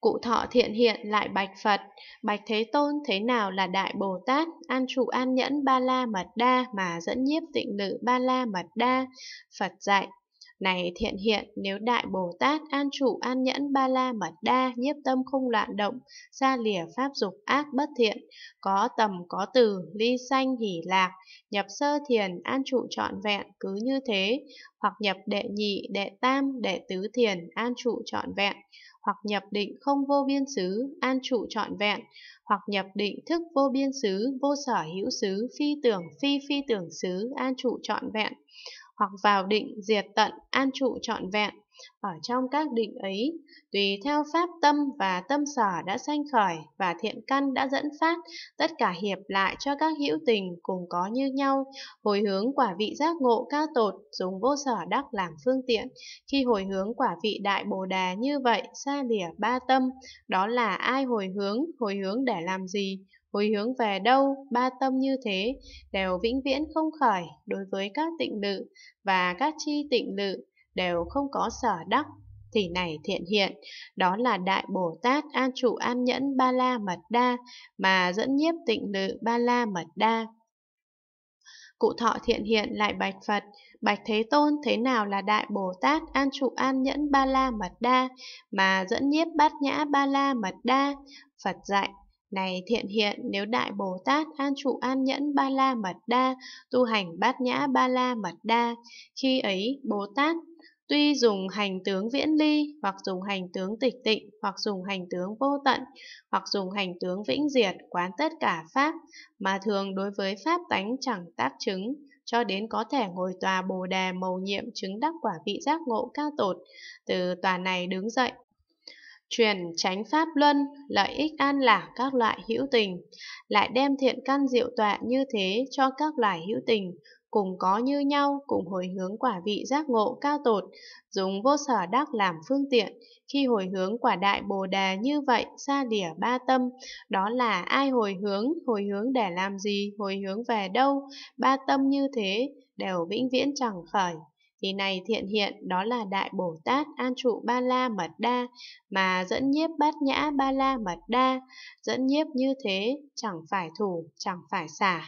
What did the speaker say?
Cụ thọ thiện hiện lại bạch Phật, bạch Thế Tôn thế nào là Đại Bồ Tát, an trụ an nhẫn ba la mật đa mà dẫn nhiếp tịnh lự ba la mật đa. Phật dạy, này thiện hiện, nếu Đại Bồ Tát an trụ an nhẫn ba la mật đa, nhiếp tâm không loạn động, xa lìa pháp dục ác bất thiện, có tầm có từ, ly sanh hỷ lạc, nhập sơ thiền an trụ trọn vẹn cứ như thế, hoặc nhập đệ nhị, đệ tam, đệ tứ thiền an trụ trọn vẹn, hoặc nhập định không vô biên xứ, an trụ trọn vẹn, hoặc nhập định thức vô biên xứ, vô sở hữu xứ, phi tưởng phi phi tưởng xứ, an trụ trọn vẹn, hoặc vào định diệt tận, an trụ trọn vẹn. Ở trong các định ấy, tùy theo pháp tâm và tâm sở đã sanh khởi và thiện căn đã dẫn phát, tất cả hiệp lại cho các hữu tình cùng có như nhau, hồi hướng quả vị giác ngộ cao tột, dùng vô sở đắc làm phương tiện. Khi hồi hướng quả vị đại bồ đà như vậy, xa lìa ba tâm, đó là ai hồi hướng, hồi hướng để làm gì, hồi hướng về đâu, ba tâm như thế, đều vĩnh viễn không khởi đối với các tịnh lự và các chi tịnh lự đều không có sở đắc thì này thiện hiện, đó là Đại Bồ Tát An Trụ An Nhẫn Ba La Mật Đa mà dẫn nhiếp tịnh lự Ba La Mật Đa. Cụ thọ thiện hiện lại bạch Phật, bạch Thế Tôn thế nào là Đại Bồ Tát An Trụ An Nhẫn Ba La Mật Đa mà dẫn nhiếp bát nhã Ba La Mật Đa. Phật dạy, này thiện hiện, nếu Đại Bồ Tát an trụ an nhẫn ba la mật đa, tu hành bát nhã ba la mật đa, khi ấy Bồ Tát tuy dùng hành tướng viễn ly, hoặc dùng hành tướng tịch tịnh, hoặc dùng hành tướng vô tận, hoặc dùng hành tướng vĩnh diệt, quán tất cả Pháp, mà thường đối với Pháp tánh chẳng tác chứng, cho đến có thể ngồi tòa bồ đề mầu nhiệm chứng đắc quả vị giác ngộ cao tột, từ tòa này đứng dậy, truyền tránh pháp luân, lợi ích an lạc các loại hữu tình, lại đem thiện căn diệu tọa như thế cho các loại hữu tình, cùng có như nhau, cùng hồi hướng quả vị giác ngộ cao tột, dùng vô sở đắc làm phương tiện, khi hồi hướng quả đại bồ đề như vậy, xa đỉa ba tâm, đó là ai hồi hướng, hồi hướng để làm gì, hồi hướng về đâu, ba tâm như thế, đều vĩnh viễn chẳng khởi thì này thiện hiện đó là Đại Bồ Tát An Trụ Ba La Mật Đa mà dẫn nhiếp bát nhã Ba La Mật Đa, dẫn nhiếp như thế chẳng phải thủ, chẳng phải xả.